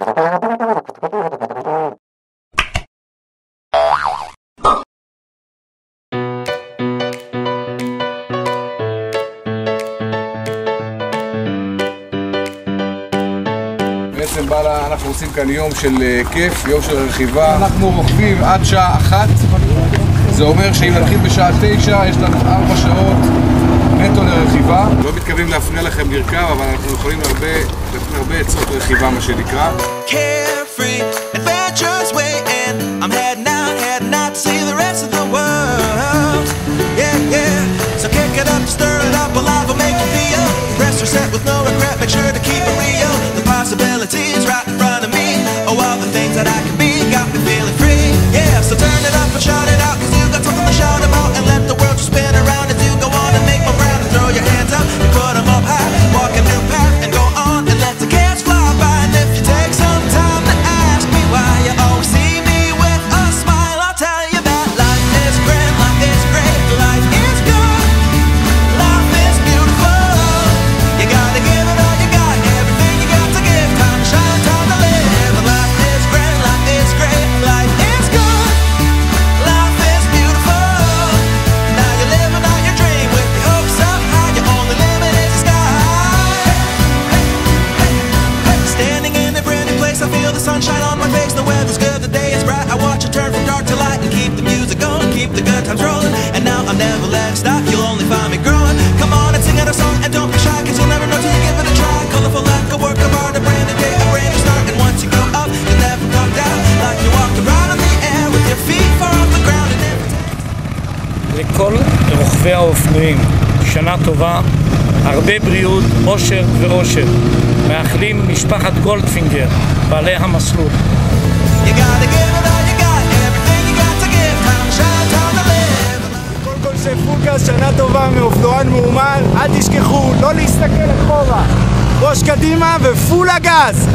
בעצם בא אנחנו עושים כאן יום של אה, כיף, יום של רכיבה. אנחנו רוכבים עד שעה אחת, זה אומר שאם נתחיל בשעה תשע, יש לנו ארבע שעות נטו לרכיבה. לא מתכוונים להפריע לכם לרכב, אבל אנחנו יכולים הרבה, הרבה עצות רכיבה, מה שנקרא. Carefree, adventures waiting. I'm heading out, heading out to see the rest of the world. Yeah, yeah. So kick it up, stir it up, alive will make you feel. Rest or set with no regret, make sure to keep Keep the good times rolling. And now I'll never let stop. You'll only find me growing. Come on and sing out a song and don't be shy, cause you'll never know till you give it a try. Colorful like a work of art, a brand new day, a brand new start. And once you go up, you'll never come down. Like you walked around in the air with your feet far off the ground and every לכל רוכבי האופנועים, שנה טובה, הרבה בריאות, אושר ואושר. מאחלים משפחת גולדפינגר, בעלי המסלול. You gotta give טובה מאופנוען מאומן, אל תשכחו, לא להסתכל אחורה. ראש קדימה ופול הגז!